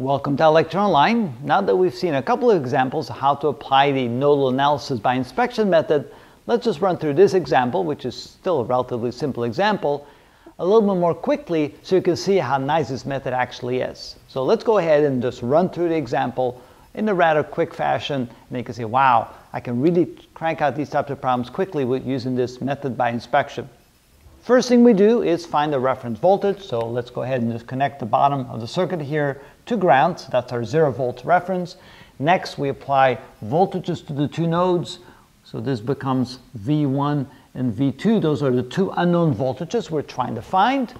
Welcome to ilectureonline. Now that we've seen a couple of examples of how to apply the nodal analysis by inspection method, let's just run through this example, which is still a relatively simple example, a little bit more quickly so you can see how nice this method actually is. So let's go ahead and just run through the example in a rather quick fashion, and you can see, wow, I can really crank out these types of problems quickly with using this method by inspection. First thing we do is find the reference voltage. So let's go ahead and just connect the bottom of the circuit here to ground. So that's our zero volt reference. Next, we apply voltages to the two nodes. So this becomes V1 and V2. Those are the two unknown voltages we're trying to find.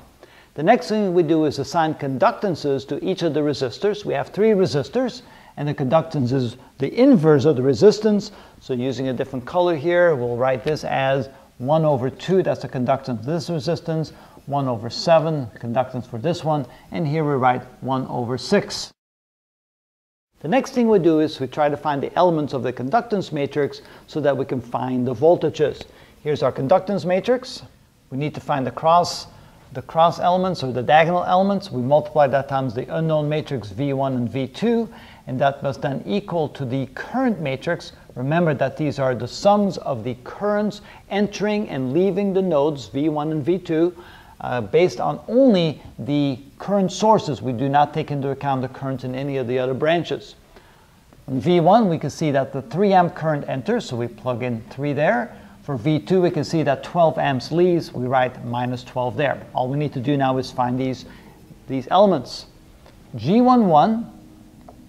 The next thing we do is assign conductances to each of the resistors. We have three resistors, and the conductance is the inverse of the resistance. So using a different color here, we'll write this as 1 over 2, that's the conductance of this resistance, 1 over 7, conductance for this one, and here we write 1 over 6. The next thing we do is we try to find the elements of the conductance matrix so that we can find the voltages. Here's our conductance matrix. We need to find the cross, the cross elements or the diagonal elements. We multiply that times the unknown matrix V1 and V2, and that must then equal to the current matrix. Remember that these are the sums of the currents entering and leaving the nodes V1 and V2 uh, based on only the current sources. We do not take into account the current in any of the other branches. In V1, we can see that the 3 amp current enters, so we plug in 3 there. For V2, we can see that 12 amps leaves, we write minus 12 there. All we need to do now is find these, these elements. G11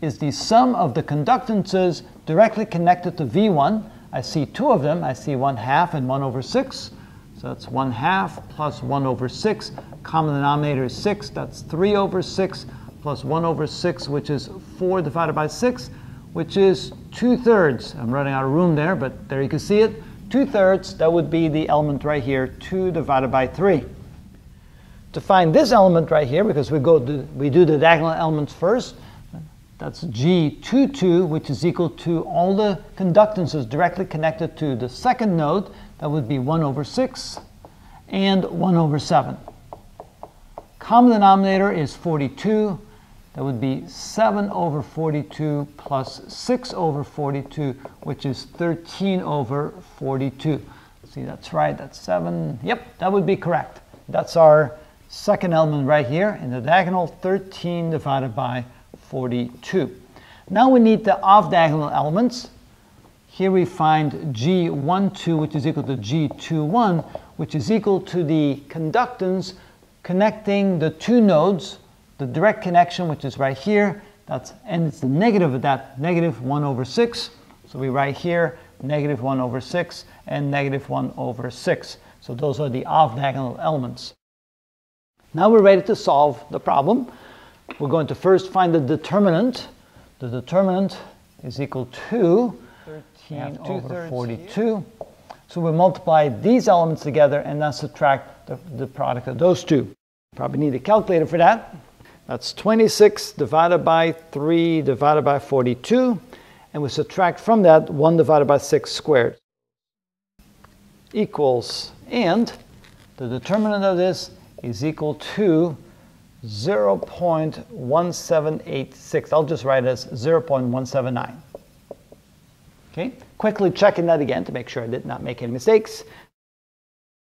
is the sum of the conductances directly connected to V1. I see two of them. I see 1 half and 1 over 6. So that's 1 half plus 1 over 6. Common denominator is 6. That's 3 over 6 plus 1 over 6, which is 4 divided by 6, which is 2 thirds. I'm running out of room there, but there you can see it. 2 thirds, that would be the element right here, 2 divided by 3. To find this element right here, because we, go to, we do the diagonal elements first, that's G22, which is equal to all the conductances directly connected to the second node. That would be 1 over 6 and 1 over 7. Common denominator is 42. That would be 7 over 42 plus 6 over 42, which is 13 over 42. See, that's right. That's 7. Yep, that would be correct. That's our second element right here in the diagonal, 13 divided by 42. Now we need the off-diagonal elements. Here we find G12, which is equal to G21, which is equal to the conductance connecting the two nodes, the direct connection, which is right here, that's, and it's the negative of that, negative 1 over 6. So we write here negative 1 over 6 and negative 1 over 6. So those are the off-diagonal elements. Now we're ready to solve the problem. We're going to first find the determinant. The determinant is equal to 13 over 42. So we multiply these elements together and then subtract the, the product of those two. Probably need a calculator for that. That's 26 divided by 3 divided by 42. And we subtract from that 1 divided by 6 squared equals, and the determinant of this is equal to 0.1786. I'll just write it as 0.179. Okay, quickly checking that again to make sure I did not make any mistakes.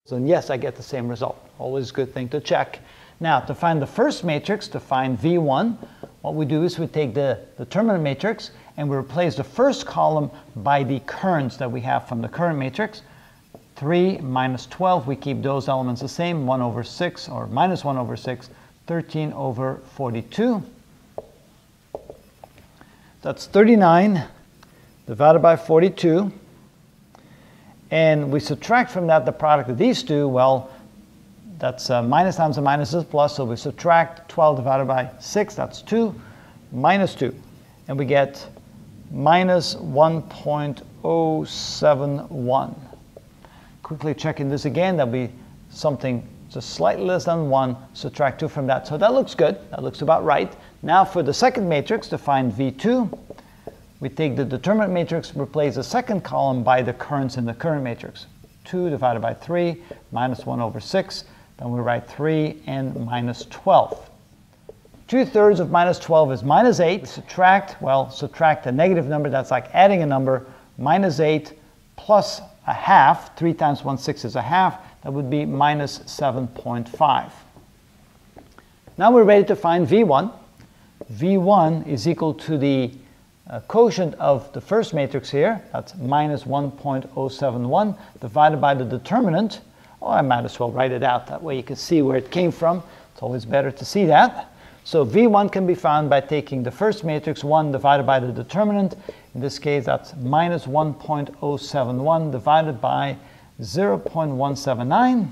So yes, I get the same result. Always a good thing to check. Now, to find the first matrix, to find V1, what we do is we take the determinant matrix and we replace the first column by the currents that we have from the current matrix. 3 minus 12, we keep those elements the same, 1 over 6 or minus 1 over 6 13 over 42. That's 39 divided by 42. And we subtract from that the product of these two. Well, that's uh, minus times a minus is plus, so we subtract 12 divided by 6, that's 2, minus 2. And we get minus 1.071. Quickly checking this again, that'll be something just slightly less than 1, subtract 2 from that. So that looks good. That looks about right. Now for the second matrix, to find V2, we take the determinant matrix, replace the second column by the currents in the current matrix. 2 divided by 3, minus 1 over 6. Then we write 3 and minus 12. 2 thirds of minus 12 is minus 8. Subtract, well, subtract a negative number, that's like adding a number, minus 8 plus a half, 3 times 1 6 is a half, that would be minus 7.5. Now we're ready to find V1. V1 is equal to the uh, quotient of the first matrix here, that's minus 1.071, divided by the determinant. Oh, I might as well write it out, that way you can see where it came from. It's always better to see that. So V1 can be found by taking the first matrix 1 divided by the determinant. In this case, that's minus 1.071 divided by 0.179.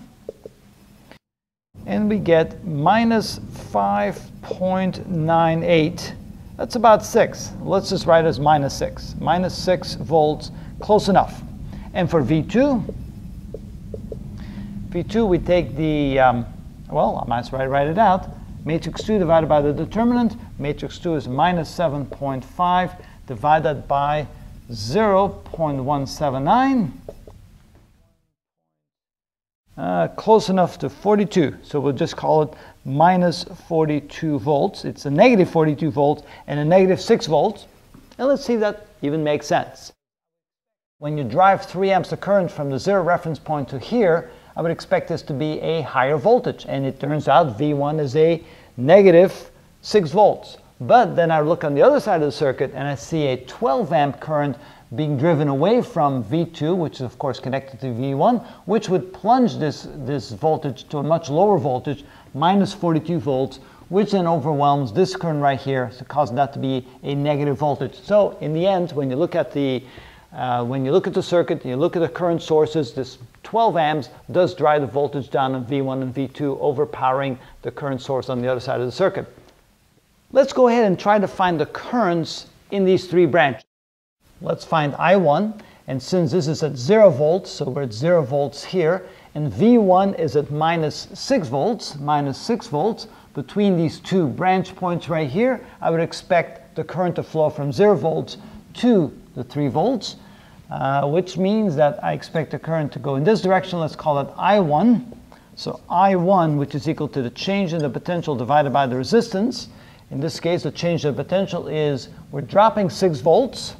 And we get minus 5.98. That's about 6. Let's just write as minus 6. Minus 6 volts, close enough. And for V2, V2 we take the, um, well, I might as well write it out. Matrix 2 divided by the determinant. Matrix 2 is minus 7.5 divided by 0.179. Close enough to 42. So we'll just call it minus 42 volts. It's a negative 42 volts and a negative 6 volts. And let's see if that even makes sense. When you drive 3 amps of current from the zero reference point to here, I would expect this to be a higher voltage. And it turns out V1 is a negative 6 volts. But then I look on the other side of the circuit and I see a 12 amp current being driven away from V2, which is of course connected to V1, which would plunge this, this voltage to a much lower voltage, minus 42 volts, which then overwhelms this current right here, so causing that to be a negative voltage. So in the end, when you look at the uh, when you look at the circuit, you look at the current sources, this 12 amps does drive the voltage down in V1 and V2, overpowering the current source on the other side of the circuit. Let's go ahead and try to find the currents in these three branches. Let's find I1, and since this is at 0 volts, so we're at 0 volts here, and V1 is at minus 6 volts, minus 6 volts, between these two branch points right here, I would expect the current to flow from 0 volts to the 3 volts, uh, which means that I expect the current to go in this direction. Let's call it I1. So I1, which is equal to the change in the potential divided by the resistance. In this case, the change in the potential is we're dropping 6 volts,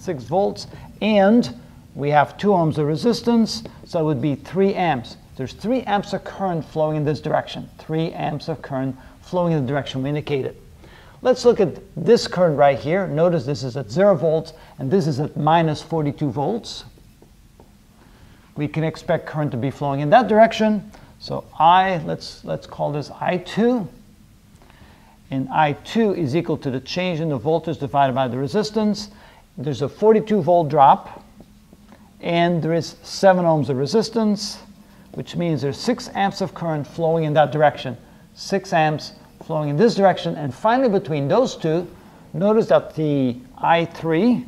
6 volts, and we have 2 ohms of resistance, so it would be 3 amps. There's 3 amps of current flowing in this direction. 3 amps of current flowing in the direction we indicated. Let's look at this current right here. Notice this is at 0 volts, and this is at minus 42 volts. We can expect current to be flowing in that direction. So I, let's, let's call this I2 and I2 is equal to the change in the voltage divided by the resistance there's a 42 volt drop and there is 7 ohms of resistance which means there's 6 amps of current flowing in that direction. 6 amps flowing in this direction. And finally between those two notice that the I3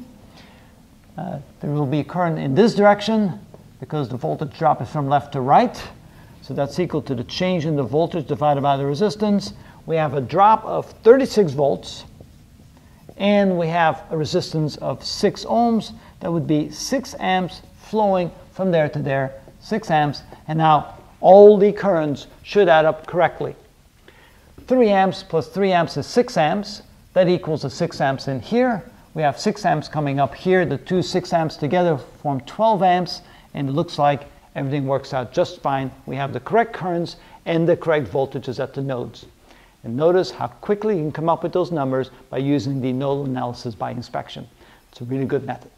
uh, there will be current in this direction because the voltage drop is from left to right. So that's equal to the change in the voltage divided by the resistance. We have a drop of 36 volts and we have a resistance of 6 ohms. That would be 6 amps flowing from there to there, 6 amps. And now all the currents should add up correctly. 3 amps plus 3 amps is 6 amps. That equals the 6 amps in here. We have 6 amps coming up here. The two 6 amps together form 12 amps. And it looks like everything works out just fine. We have the correct currents and the correct voltages at the nodes. And notice how quickly you can come up with those numbers by using the nodal analysis by inspection. It's a really good method.